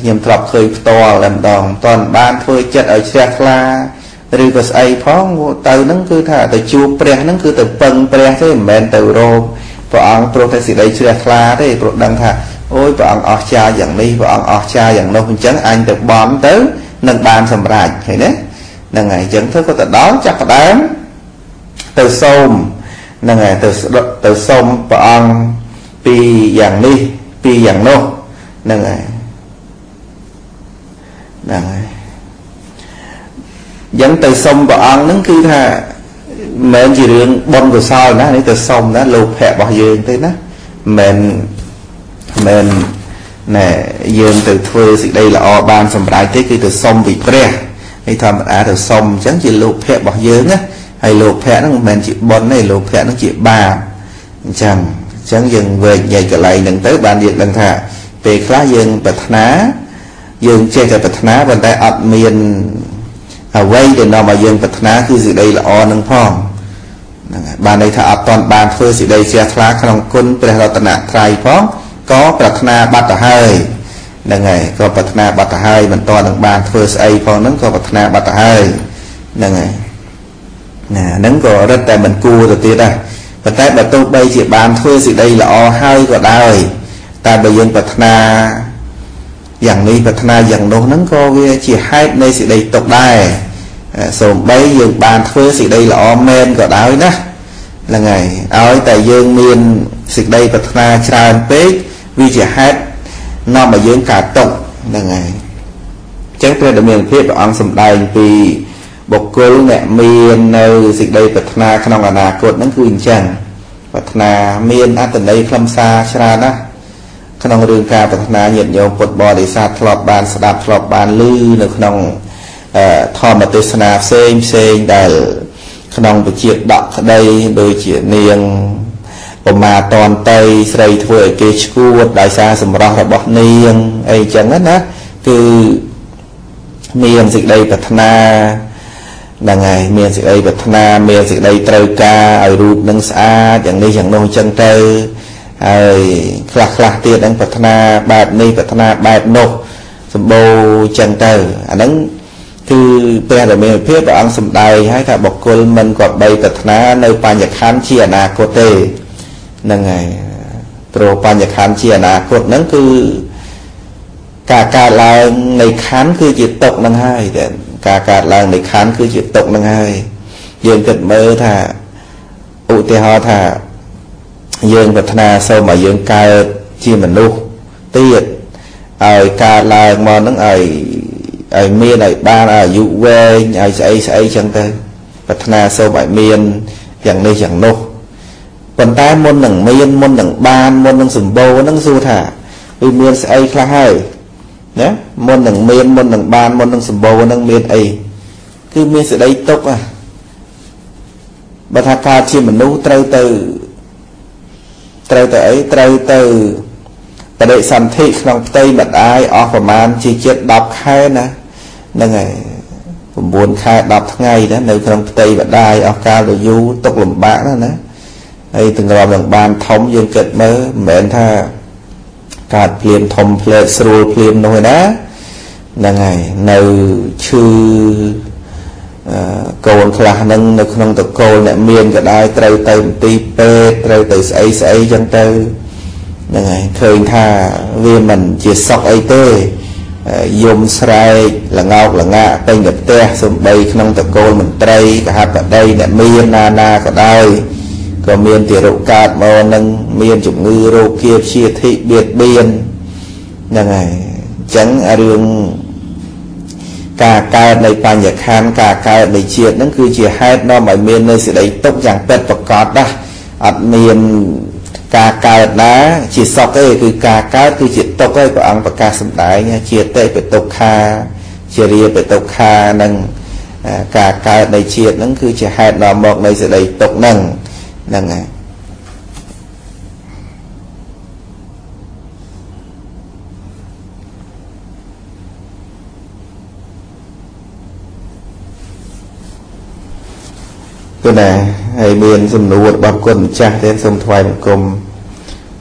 ខ្ញុំធ្លាប់ឃើញផ្ទាល់តែម្ដងមិនតាន់បានធ្វើចិត្តឲ្យជ្រះថ្លា ឬក៏ស្អីផងទៅហ្នឹងគឺថាទៅជួបព្រះហ្នឹងគឺទៅពឹងព្រះទេមិនមែនទៅរកព្រះអង្គព្រោះតែសេចក្តីជ្រះថ្លាទេព្រោះដឹងថាអូយព្រះអង្គអស្ចារ្យយ៉ាងនេះព្រះអង្គអស្ចារ្យយ៉ាងនោះអញ្ចឹងអញទៅបំទៅនឹងបានសម្រេចឃើញទេហ្នឹងហើយអញ្ចឹងធ្វើក៏ទៅដល់ចាប់ផ្ដើមទៅសូមហ្នឹងហើយទៅទៅសូមព្រះអង្គពីយ៉ាងនេះពីយ៉ាងនោះហ្នឹងហើយហ្នឹងហើយ អញ្ចឹងទៅសុំព្រះអង្គហ្នឹងគឺថាមិនមែនជារឿងបុណ្យកុសលណានេះទៅសុំណាលោភៈរបស់យើងទេណាមិនមែនណែយើងទៅធ្វើសេចក្តីល្អបានសម្រេចទេគឺទៅសុំពីព្រះហើយធម្មតាទៅសុំអញ្ចឹងជាលោភៈរបស់យើងណាហើយលោភៈហ្នឹងមិនមែនជាបុណ្យទេលោភៈហ្នឹងជាបាបអញ្ចឹងអញ្ចឹងយើងវែកញែកកន្លែងហ្នឹងទៅបានយើងដឹងថាពេលខ្លះយើងប្រាថ្នាយើងចេះតែប្រាថ្នាប៉ុន្តែអត់មាន អ្វីដែលនាំឲ្យយើងប្រាថ្នាគឺសេចក្តីល្អនឹងផងហ្នឹងហើយបានន័យថាអត់តន់បានធ្វើសេចក្តីជ្រះថ្លាក្នុងគុណព្រះរតនត្រ័យផងក៏ប្រាថ្នាបាត់ទៅហើយហ្នឹងហើយក៏ប្រាថ្នាបាត់ទៅហើយមិនតនឹងបានធ្វើស្អីផងហ្នឹងក៏ប្រាថ្នាបាត់ទៅហើយហ្នឹងហើយណាហ្នឹងក៏រឹតតែមិនគួរទៅទៀតដែរប៉ុន្តែបើទោះបីជាបានធ្វើសេចក្តីល្អហើយក៏ដោយតែបើយើងប្រាថ្នា យ៉ាងនេះប្រាថ្នាយ៉ាងនោះហ្នឹងក៏វាជាហេតុនៃសេចក្តីទុកដែរសូម្បីយើងបានធ្វើសេចក្តីល្អមែនក៏ដោយណាហ្នឹងហើយឲ្យតែយើងមានសេចក្តីប្រាថ្នាច្រើនពេកវាជាហេតុនាំឲ្យយើងកើតទុកហ្នឹងហើយអញ្ចឹងព្រះដ៏មានភាពព្រះអង្គសម្ដែងពីបុគ្គលអ្នកមាននៅសេចក្តីប្រាថ្នាក្នុងអនាគតហ្នឹងគឺអញ្ចឹងប្រាថ្នាមានអត្តន័យខ្លឹមសារច្រើនណាស់ ក្នុងរឿងការប្រាថ្នាញាតិញោមពុទ្ធបរិស័ទធ្លាប់បានស្ដាប់ធ្លាប់បានឮនៅក្នុងធម្មទេសនាផ្សេងផ្សេងដែលក្នុងពជាដកក្តីដូចជានាងឧមាតនតីស្រីធ្វើឲ្យគេឈួតដោយសារសម្រស់របស់នាងអីចឹងណាគឺមានសេចក្តីប្រាថ្នាហ្នឹងហើយមានសេចក្តីប្រាថ្នាមានសេចក្តីត្រូវការឲ្យរូបនឹងស្អាតយ៉ាងនេះយ៉ាងនោះអញ្ចឹងទៅ ហើយខ្លះខ្លះទៀតហ្នឹងប្រាថ្នាបែបនេះប្រាថ្នាបែបនោះសម្បូរអញ្ចឹងទៅអាហ្នឹងគឺព្រះរាមាភិបព្រះអង្គសម្ដែងឲ្យថាបុគ្គលមិនក៏បីប្រាថ្នានៅបញ្ញខណ្ឌជាអនាគតទេហ្នឹងហើយព្រោះបញ្ញខណ្ឌជាអនាគតហ្នឹងគឺការកើតឡើងនៃខណ្ឌគឺជាទុកហ្នឹងហើយតែការកើតឡើងនៃខណ្ឌគឺជាទុកហ្នឹងហើយយើងគិតមើលថាឧទាហរណ៍ថា យើងប្រាថ្នាសូមឲ្យយើងកើតជាមនុស្សទៀតឲ្យកើតឡើងមកហ្នឹងឲ្យឲ្យមានឲ្យបានអាយុវែងឲ្យស្អីស្អីចឹងទៅប្រាថ្នាសូមឲ្យមានយ៉ាងនេះយ៉ាងនោះប៉ុន្តែមុននឹងមានមុននឹងបានមុននឹងសម្បូរហ្នឹងសួរថាវាមានស្អីខ្លះហើយណាមុននឹងមានមុននឹងបានមុននឹងសម្បូរហ្នឹងមានអីគឺមានសេចក្តីទុកอ่ะបើថាកើតជាមនុស្សត្រូវទៅ ត្រូវទៅអីត្រូវទៅបដិសន្ធិក្នុងផ្ទៃម្ដាយអស់ប្រមាណជាជិត10ខែណាហ្នឹងហើយ9ខែ10ថ្ងៃណានៅក្នុងផ្ទៃម្ដាយអស់កាលទៅយូរទុកលំបាកណាណាហើយទាំងរំនឹងបានធំយើងគិតមើលមិនមែនថាកើតភ្លៀងធំផ្លែកស្រួលភ្លៀងនោះឯណាហ្នឹងហើយនៅឈឺ កូនខ្លះហ្នឹងនៅក្នុងតកូលអ្នកមានក៏ដែរត្រូវទៅមន្ទីរពេទ្យត្រូវទៅស្អីស្អីចឹងទៅហ្នឹងហើយឃើញថាវាមិនជាសក់អីទេយំស្រែកលងោកលងាពេញទៅផ្ទះសំបីក្នុងតកូលមន្ត្រីកហបតីអ្នកមានណាណាក៏ដោយក៏មានទារុកើតមកនឹងមានជំងឺរោគគាព្យាធិបៀតបៀនហ្នឹងហើយអញ្ចឹងរឿង ការកើតនៃបញ្ញខណ្ឌការកើតនៃជាតិហ្នឹងគឺជាហេតុនាំឲ្យមាននៅសេចក្តីទុកយ៉ាងពិតប្រកបណាស់អត់មានការកើតណាជាសុខទេគឺការកើតគឺជាទុកហើយព្រះអង្គប្រកាសសម្ដែងជាតិបទុក្ខាជារាបទុក្ខានឹងការកើតនៃជាតិហ្នឹងគឺជាហេតុនាំមកនៃសេចក្តីទុកហ្នឹងហ្នឹងហើយ គឺណាហើយមានសំណួររបស់គុណម្ចាស់ទេសូមថ្វាយបង្គំ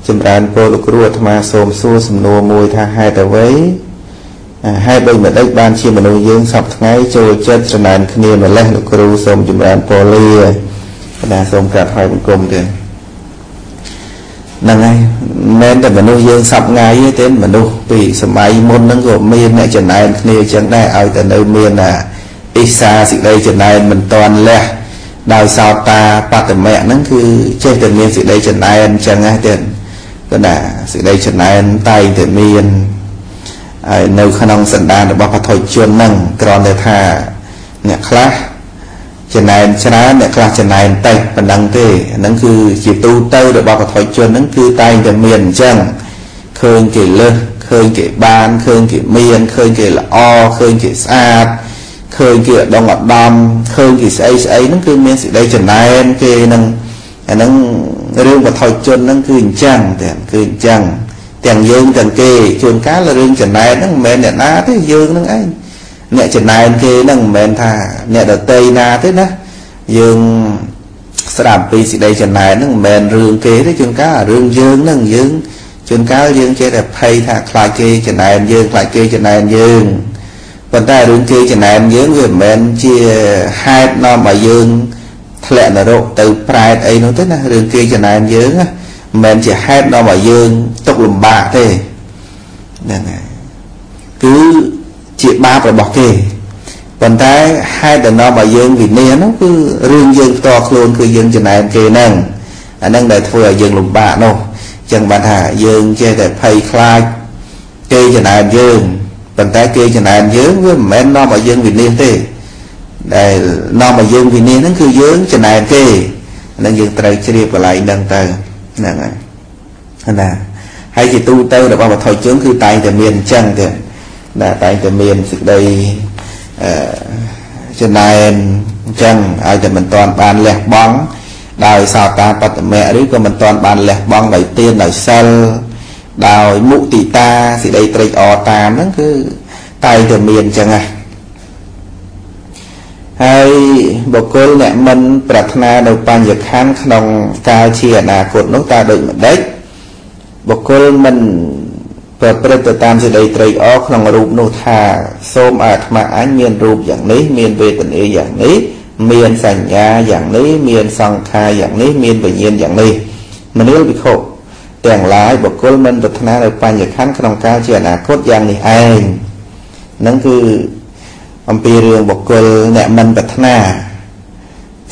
ចម្រើនពរលោកគ្រូអាត្មាសូមសួរសំណួរមួយថាហេតុអ្វីហេតុដូចម្ដេចបានជាមនុស្សយើងសពថ្ងៃចូលចិត្តច្រណែនគ្នាម្លេះលោកគ្រូសូមចម្រើនពរលាបណ្ដាសូមក្រាបថ្វាយបង្គំទេហ្នឹងហើយមិនតែមនុស្សយើងសពថ្ងៃទេមនុស្សពីសម័យមុនហ្នឹងក៏មានអ្នកចំណែនគ្នាចឹងដែរឲ្យតែនៅមានអ៊ីសាសេចក្តីចំណែនមិនតាន់លះ ដោយសោតាបតមៈហ្នឹងគឺចេះតែមានសេចក្តីចំណែនអញ្ចឹងហ្នឹងទៀតគឺណាសេចក្តីចំណែនតែងតែមានហើយនៅក្នុងសន្តានរបស់បឋមជនហ្នឹងគ្រាន់តែថាអ្នកខ្លះចំណែនច្រើនអ្នកខ្លះចំណែនតិចប៉ុណ្ណឹងទេហ្នឹងគឺជាទូទៅរបស់បឋមជនហ្នឹងគឺតែងតែមានអញ្ចឹងឃើញគេលើសឃើញគេបានឃើញគេមានឃើញគេល្អឃើញគេស្អាត ឃឃើញគេដងអដំឃើញគេស្អីស្អីហ្នឹងគឺមានសេចក្តីចំណែនគេនឹងអាហ្នឹងរឿងបថុជនហ្នឹងគឺអញ្ចឹងតែគឺអញ្ចឹងទាំងយើងទាំងគេជួនកាលរឿងចំណែនហ្នឹងមិនមែនអ្នកណាទេយើងហ្នឹងឯងអ្នកចំណែនគេហ្នឹងមិនមែនថាអ្នកដតីណាទេណាយើងស្ដាប់ពីសេចក្តីចំណែនហ្នឹងមិនមែនរឿងគេទេជួនកាលរឿងយើងហ្នឹងយើងជួនកាលយើងចេះតែភ័យថាខ្លាចគេចំណែនយើងខ្លាចគេចំណែនយើង ប៉ុន្តែរឿងគេចំណែនយើងវាមិនមែនជាហេតុនាំឲ្យយើងធ្លាក់នរកទៅប្រែតអីនោះទេណារឿងគេចំណែនយើងណាមិនមែនជាហេតុនាំឲ្យយើងទុកលំបាកទេហ្នឹងហើយគឺជាបាបរបស់គេប៉ុន្តែហេតុដែលនាំឲ្យយើងវិនាសនោះគឺរឿងយើងផ្ទាល់ខ្លួនគឺយើងចំណែនគេហ្នឹងអាហ្នឹងដែលធ្វើឲ្យយើងលំបាកនោះចឹងបានថាយើងចេះតែភ័យខ្លាចគេចំណែនយើង ប៉ុន្តែគេចំណែនយើងវាមិនមែននាំឲ្យយើងវិនិច្ឆ័យទេដែលនាំឲ្យយើងវិនិច្ឆ័យហ្នឹងគឺយើងចំណែនគេហ្នឹងយើងត្រូវជ្រាបកន្លែងហ្នឹងទៅហ្នឹងហើយណាហើយជាទូទៅរបស់វត្ថុជនគឺតែងតែមានអញ្ចឹងទេណាតែងតែមានសេចក្តីអឺចំណែនអញ្ចឹងឲ្យតែមិនតាន់បានលះបង់ដោយសោតាបត្តមៈឬក៏មិនតាន់បានលះបង់ដោយទានដោយសិល ដោយមុទិតាសេចក្តីត្រេកអរតាមហ្នឹងគឺតែងតែមានអញ្ចឹងហ่ะហើយបុគ្គលអ្នកមិនប្រាថ្នានៅបញ្ញខណ្ឌក្នុងកាលជាអនាគតនោះតើដូចម្ដេចបុគ្គលមិនប្រព្រឹត្តទៅតាមសេចក្តីត្រេកអរក្នុងរូបនោះថាសូមអាត្មាអញមានរូបយ៉ាងនេះមានវេទនាយ៉ាងនេះមានសញ្ញាយ៉ាងនេះមានសង្ខារយ៉ាងនេះមានវិញ្ញាណយ៉ាងនេះមនាលវិខុ ទាំងឡាយបុគ្គលមិនប្រាថ្នានៅបញ្ញខណ្ឌក្នុងកាលជាអនាគតយ៉ាងនេះឯងនឹងគឺអំពីរឿងបុគ្គលអ្នកមិនប្រាថ្នា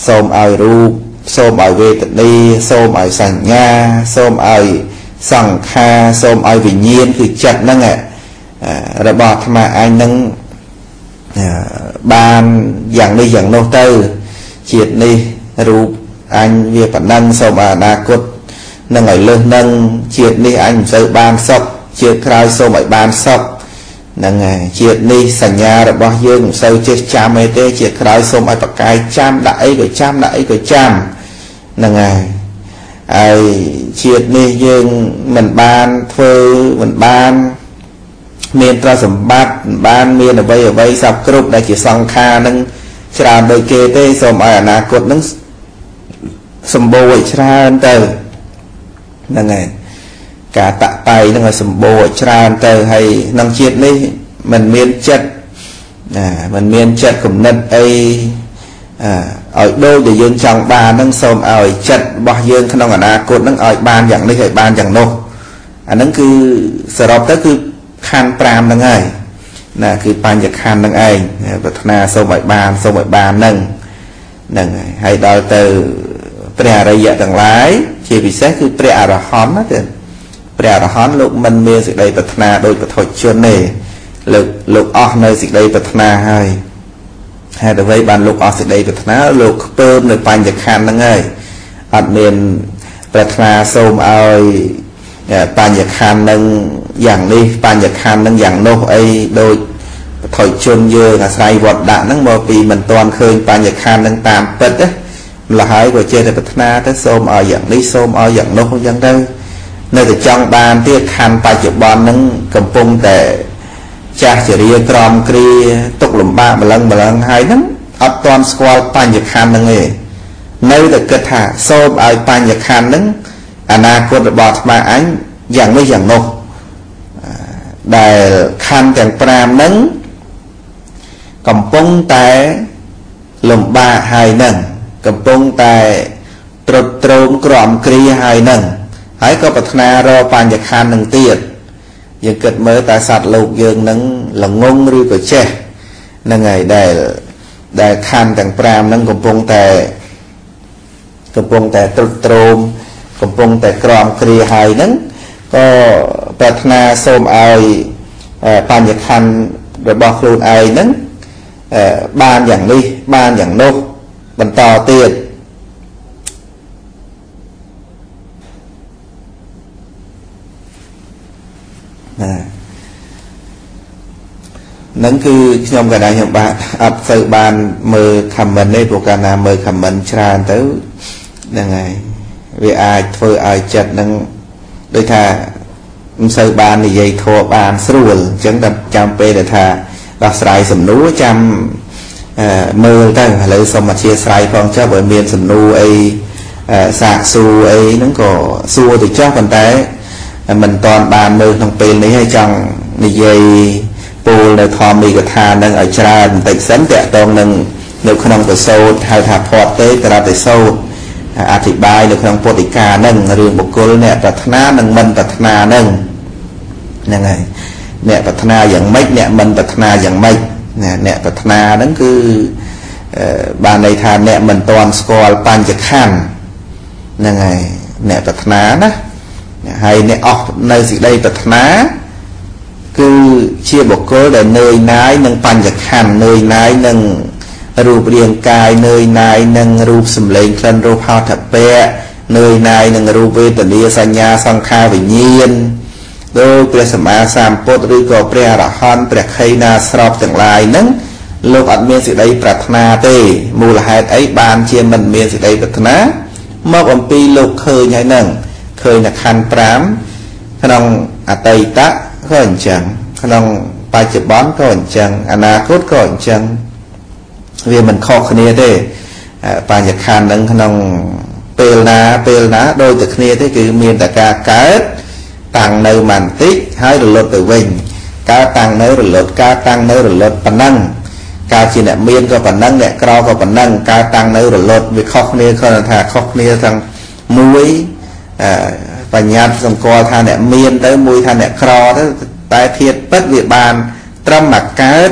សូមឲ្យរូបសូមឲ្យវេទនាសូមឲ្យសញ្ញា សូមឲ្យសង្ខារសូមឲ្យវិញ្ញាណគឺចិត្តហ្នឹងរបស់អាត្មាអញនឹងបានយ៉ាងនេះយ៉ាងនោះទៅជាតិនេះរូបអញវាប៉ុណ្ណឹងសូមអនាគត នឹងឲ្យលើសនឹងជាតិនេះអញមិនសូវបានសុខជាតិក្រោយសូមឲ្យបានសុខហ្នឹងហើយជាតិនេះសញ្ញារបស់យើងមិនសូវចេះចាំអីទេជាតិក្រោយសូមឲ្យប្រកាយចាំដាក់អីក៏ចាំដាក់អីក៏ចាំហ្នឹងហើយហើយជាតិនេះយើងមិនបានធ្វើមិនបានមានទ្រព្យសម្បត្តិមិនបានមានអ្វីអ្វីសពគ្រប់ដែលជាសង្ខារនឹងច្រើនដូចគេទេសូមឲ្យអនាគតនឹងសម្បូរឲ្យច្រើនទៅ ហ្នឹងហើយការតតៃនឹងឲ្យសម្បូរឲ្យច្រើនទៅហើយក្នុងជាតិនេះมันមានចិត្តណាมันមានចិត្តគំនិតអីឲ្យដូចដែលយើងចង់បាននឹងសូមឲ្យចិត្តរបស់យើងក្នុងអនាគតនឹងឲ្យបានយ៉ាងនេះឲ្យបានយ៉ាងនោះអាហ្នឹងគឺសរុបទៅគឺខណ្ឌ5ហ្នឹងហើយណាគឺបញ្ញខណ្ឌហ្នឹងឯងប្រាថ្នាសូមឲ្យបានសូមឲ្យបានហ្នឹងហ្នឹងហើយហើយដល់ទៅ ព្រះអរិយទាំងឡាយជាពិសេសគឺព្រះអរហន្តណាគឺព្រះអរហន្តលោកមិនមានសេចក្តីប្រាថ្នាដោយពធជនទេលោកលោកអស់នៅសេចក្តីប្រាថ្នាហើយហេតុអ្វីបានលោកអស់សេចក្តីប្រាថ្នាលោកខ្ពើមនៅបញ្ញខណ្ឌហ្នឹងហើយអត់មានប្រាថ្នាសូមឲ្យបញ្ញខណ្ឌនឹងយ៉ាងនេះបញ្ញខណ្ឌនឹងយ៉ាងនោះអីដូចបថុជនយើងអាស្រ័យវត្តដាក់ហ្នឹងមកពីមិនទាន់ឃើញបញ្ញខណ្ឌនឹងតាមពិតណា ម្ល៉េះហើយក៏ចេះតែប្រាថ្នាទៅសូមឲ្យយ៉ាងនេះសូមឲ្យយ៉ាងនោះអញ្ចឹងទៅនៅតែចង់បានទៀតខណ្ឌបច្ចុប្បន្នហ្នឹងកំពុងតែចាស់ចរិយាក្រមគ្រាទុកលំបាកម្លឹងម្លឹងហើយហ្នឹងអត់ទាន់ស្គាល់បញ្ញខណ្ឌហ្នឹងទេនៅតែគិតថាសូមឲ្យបញ្ញខណ្ឌហ្នឹងអនាគតរបស់អាត្មាអញយ៉ាងនេះយ៉ាងនោះដែលខណ្ឌទាំង5ហ្នឹងកំពុងតែលំបាកហើយហ្នឹង កំពុងតែត្រុតត្រោមក្រំគ្រាហើយហ្នឹងហើយក៏ប្រាថ្នារកបញ្ញខណ្ឌនឹងទៀតយើងគិតមើលតើសត្វលោកយើងនឹងល្ងងឬក៏ចេះហ្នឹងហើយដែលដែលខណ្ឌទាំង5ហ្នឹងកំពុងតែកំពុងតែត្រុតត្រោមកំពុងតែក្រំគ្រាហើយហ្នឹងក៏ប្រាថ្នាសូមឲ្យបញ្ញខណ្ឌរបស់ខ្លួនឯងហ្នឹងបានយ៉ាងនេះបានយ៉ាងនោះ បន្តទៀតណាហ្នឹងគឺខ្ញុំក៏ដែរខ្ញុំបាទអត់ទៅបានមើល comment ទេព្រោះកាលណាមើល comment ច្រើនទៅហ្នឹងហើយវាអាចធ្វើឲ្យចិត្តហ្នឹងដូចថាមិនសូវបាននិយាយធัวបានស្រួលអញ្ចឹងតែចាំពេលដែលថាដោះស្រាយសំណួរចាំ មើលទៅឥឡូវសូមអធិស្ឋានផងចុះបើមានសំណួរអីសាកសួរអីហ្នឹងក៏សួរទៅចុះប៉ុន្តែមិនតាន់បានមើលក្នុងពេលនេះហើយចង់និយាយពោលនៅធម្មីកថានឹងឲ្យច្រើនបន្តិចសិនតកតងនឹងនៅក្នុងប្រសូតហៅថាផាត់ទេតរតិសូតអធិប្បាយនៅក្នុងពុទ្ធិកានឹងរឿងបុគ្គលអ្នកប្រាថ្នានិងមិនប្រាថ្នានឹងហ្នឹងហើយអ្នកប្រាថ្នាយ៉ាងម៉េចអ្នកមិនប្រាថ្នាយ៉ាងម៉េច អ្នកប្រាថ្នាហ្នឹងគឺបានន័យថាអ្នកមិនទាន់ស្គាល់បញ្ចខណ្ឌហ្នឹងហើយអ្នកប្រាថ្នាណាហើយអ្នកអស់នៅសេចក្តីប្រាថ្នាគឺជាបុគ្គលដែលនឿយណាយនឹងបញ្ចខណ្ឌនឿយណាយនឹងរូបរាងកាយនឿយណាយនឹងរូបសម្លេងក្លិនរូបហោថពៈនឿយណាយនឹងរូបវេទនាសញ្ញាសង្ខារវិញ្ញាណ ដោយព្រះសម្មាសម្ពុទ្ធឬក៏ព្រះអរហន្តព្រះខៃណាស្របទាំងឡាយហ្នឹងលោកអត់មានសេចក្តីប្រាថ្នាទេមូលហេតុអីបានជាមិនមានសេចក្តីប្រាថ្នាមកអំពីលោកឃើញហើយហ្នឹងឃើញនៅខណ្ឌ5ក្នុងអតីតក៏អញ្ចឹងក្នុងបច្ចុប្បន្នក៏អញ្ចឹងអនាគតក៏អញ្ចឹងវាមិនខុសគ្នាទេបញ្ញខណ្ឌនឹងក្នុងពេលណាពេលណាដូចតែគ្នាទេគឺមានតែការកើត តាំងនៅបន្តិចហើយរលត់ទៅវិញកើតតាំងនៅរលត់កើតតាំងនៅរលត់ប៉ុណ្ណឹងកើតជាអ្នកមានក៏ប៉ុណ្ណឹងអ្នកក្រក៏ប៉ុណ្ណឹងកើតតាំងនៅរលត់វាខុសគ្នាគ្រាន់តែថាខុសគ្នាទាំងមួយបញ្ញត្តិសម្គាល់ថាអ្នកមានទៅមួយថាអ្នកក្រទៅតែធាតពិតវាបានត្រឹមមកកើត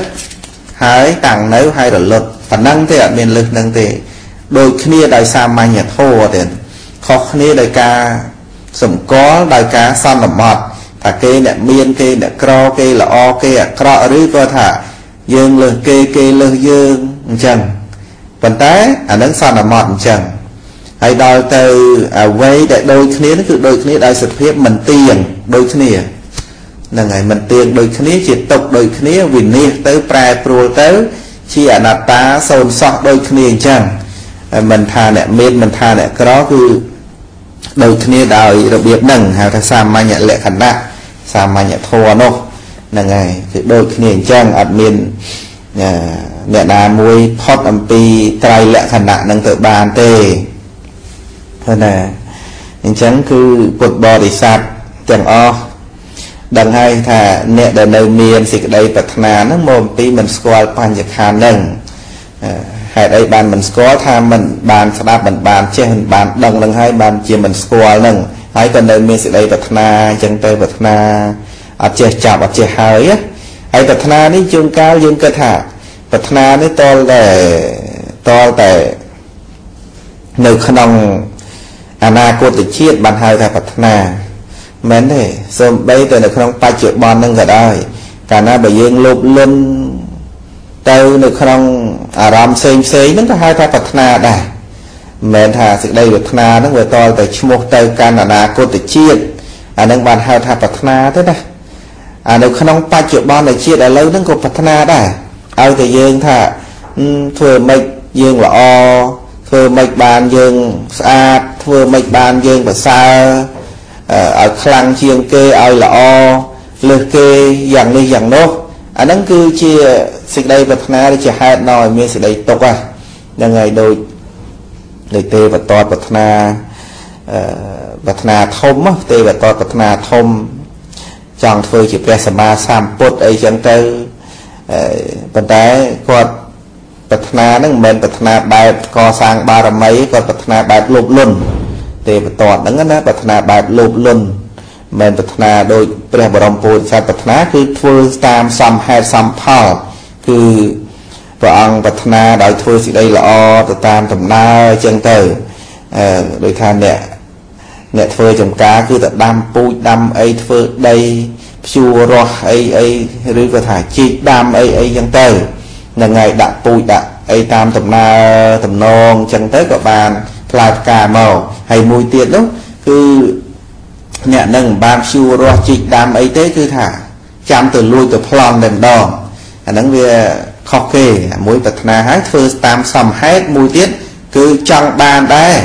ហើយតាំងនៅហើយរលត់ប៉ុណ្ណឹងទេអត់មានលឹះនឹងទេដូចគ្នាដោយសាមញ្ញធម៌ទេខុសគ្នាដោយការ សម្គាល់ដោយការសន្មត់ថាគេអ្នកមានគេអ្នកក្រគេល្អគេអាក្រក់ឬក៏ថាយើងលើសគេគេលើសយើងអញ្ចឹងប៉ុន្តែអានឹងសន្មត់អញ្ចឹងហើយដល់ទៅអ្វីដែលដូចគ្នានោះគឺដូចគ្នាដោយសភាពមិនទៀងដូចគ្នាហ្នឹងហើយមិនទៀងដូចគ្នាជាຕົកដូចគ្នាវិនិច្ឆ័យទៅប្រែប្រួលទៅ ជាអនត្តាសូន្យសោះដូចគ្នាអញ្ចឹងមិនថាអ្នកមានមិនថាអ្នកក្រគឺ ដូចគ្នាដោយរបៀបហ្នឹងហៅថាសាមញ្ញលក្ខណៈសាមញ្ញធម៌នោះហ្នឹងហើយគឺដូចគ្នាអញ្ចឹងអត់មានអ្នកណាមួយផុតអំពីត្រៃលក្ខណៈនឹងទៅបានទេឃើញណាអញ្ចឹងគឺពុទ្ធបរិស័ទទាំងអស់ដឹងហើយថាអ្នកដែលនៅមានសេចក្តីប្រាថ្នាហ្នឹងមកអំពីមិនស្គាល់បញ្ញខានហ្នឹង ហេតុអីបានមិនស្គាល់ថាមិនបានស្ដាប់មិនបានចេះមិនបានដឹងនឹងហើយបានជាមិនស្គាល់ហ្នឹងហើយក៏នៅមានសេចក្តីប្រាថ្នាអញ្ចឹងទៅប្រាថ្នាអត់ចេះចាប់អត់ចេះហើយហើយប្រាថ្នានេះជួនកាលយើងគិតថាប្រាថ្នានេះតលតែតលតែនៅក្នុងអនាគតជាតិបានហៅថាប្រាថ្នាមែនទេសូម្បីតែនៅក្នុងបច្ចុប្បន្នហ្នឹងក៏ដោយកាលណាបើយើងលោភលន់ទៅនៅក្នុង អារម្មណ៍ផ្សេងផ្សេងហ្នឹងក៏ហៅថាប្រាថ្នាដែរមិនមែនថាសេចក្តីប្រាថ្នាហ្នឹងវាតលតែឈ្មោះទៅកាន់អនាគតជាតិអាហ្នឹងបានហៅថាប្រាថ្នាទេណាអានៅក្នុងបច្ចុប្បន្នជាតិឥឡូវហ្នឹងក៏ប្រាថ្នាដែរឲ្យតែយើងថាធ្វើម៉េចយើងល្អធ្វើម៉េចបានយើងស្អាតធ្វើម៉េចបានយើងប្រសើរឲ្យខ្លាំងជាងគេឲ្យល្អលើសគេយ៉ាងនេះយ៉ាងនោះ អាហ្នឹងគឺជាសេចក្តីប្រាថ្នាដែលជាហេតុដល់ឲ្យមានសេចក្តីទុកហ្នឹងហើយដូចដូចទេវតតប្រាថ្នាអឺប្រាថ្នាធំទេវតតប្រាថ្នាធំចង់ធ្វើជាព្រះសម្មាសម្ពុទ្ធអីចឹងទៅប៉ុន្តែគាត់ប្រាថ្នាហ្នឹងមិនមែនប្រាថ្នាបែបកសាងបារមីគាត់ប្រាថ្នាបែបលោភលន់ទេវតតហ្នឹងណាប្រាថ្នាបែបលោភលន់ មិនប្រាថ្នាដោយព្រះបរមពុទ្ធសាសប្រាថ្នាគឺធ្វើតាមសំហេតុសំផលគឺព្រះអង្គប្រាថ្នាដោយធ្វើសេចក្តីល្អទៅតាមដំណើរអញ្ចឹងទៅអឺដោយថាអ្នកអ្នកធ្វើចំការគឺទៅដាំពូជដាំអីធ្វើដីភ្ជួររស់អីអីឬក៏ថាជីកដាំអីអីអញ្ចឹងទៅនឹងហើយដាក់ពូជដាក់អីតាមដំណើរតំណងអញ្ចឹងទៅក៏បានផ្លែផ្កាមកហើយមួយទៀតនោះគឺ អ្នកនឹងបានព្យួររស់ជីកដាំអីទេគឺថាចាំទៅលួចទៅប្លន់តែម្ដងអាហ្នឹងវាខុសគេមួយប្រាថ្នាហើយធ្វើតាមសមហេតុមួយទៀតគឺចង់បានដែរ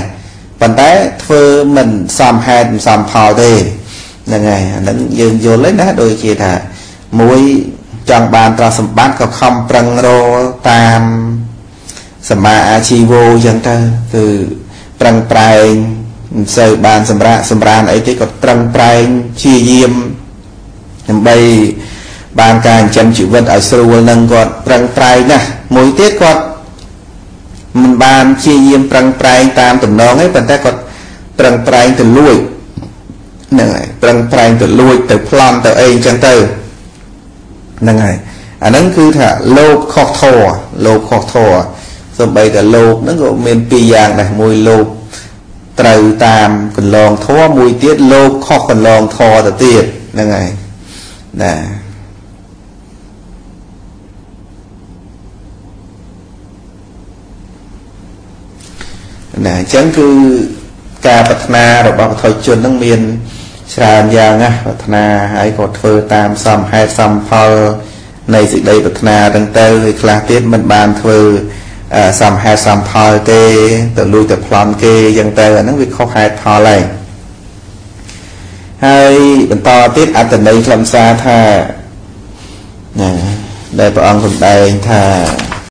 ប៉ុន្តែធ្វើមិនសមហេតុមិនសមផលទេហ្នឹងហើយអាហ្នឹងយើងយល់ទេណាដូចជាថាមួយចង់បានទ្រព្យសម្បត្តិក៏ខំប្រឹងរតាមសមាអាជីវោអញ្ចឹងទៅគឺប្រឹងប្រែង មិនសូវបានសម្រាប់សម្រានអីទេក៏ប្រឹងប្រែងព្យាយាមដើម្បីបានការចិញ្ចឹមជីវិតឲ្យស្រួលនឹងគាត់ប្រឹងប្រែងណាស់មួយទៀតគាត់មិនបានព្យាយាមប្រឹងប្រែងតាមតំណងទេប៉ុន្តែគាត់ប្រឹងប្រែងទៅលួចហ្នឹងហើយប្រឹងប្រែងទៅលួចទៅប្លន់ទៅអីអញ្ចឹងទៅហ្នឹងហើយអាហ្នឹងគឺថាលោកខុសធរលោកខុសធរសំបីតែលោកហ្នឹងក៏មានពីរយ៉ាងដែរមួយលោក ត្រូវតាមកន្លងធម៌មួយទៀតលោកខុសកន្លងធម៌ទៅទៀតហ្នឹងហើយណាណាអញ្ចឹងគឺការប្រាថ្នារបស់បុថុជននឹងមានច្រើនយ៉ាងណាប្រាថ្នាហើយក៏ធ្វើតាមសមហេតុសមផលនៃសេចក្តីប្រាថ្នាទាំងទៅហើយខ្លះទៀតមិនបានធ្វើ សមហេតុសមផលទេទៅលួចទៅប្លន់គេអញ្ចឹងទៅអាហ្នឹងវាខុសហេតុផលហើយហើយបន្តទៀតអត្តន័យខ្លឹមសារថាណាដែលព្រះអង្គសម្ដែងថា